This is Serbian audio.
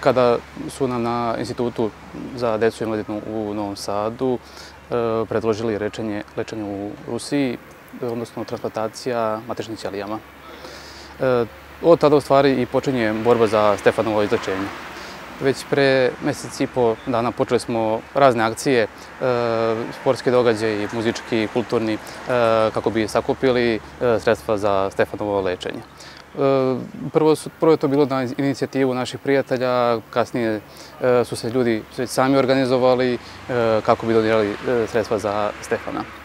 kada su nam na Institutu za decu i mladinu u Novom Sadu predložili lečenje, lečenje u Rusiji, odnosno transplantacija matričnim ćelijama. Od tada u stvari i počinje borba za Stefanovo izlečenje. Već pre mesec i po dana počeli smo razne akcije, e, sportski događaj, muzički, kulturni, e, kako bi sakupili e, sredstva za Stefanovo lečenje. Prvo, su, prvo je to bilo na inicijativu naših prijatelja, kasnije su se ljudi sami organizovali kako bi donirali sredstva za Stefana.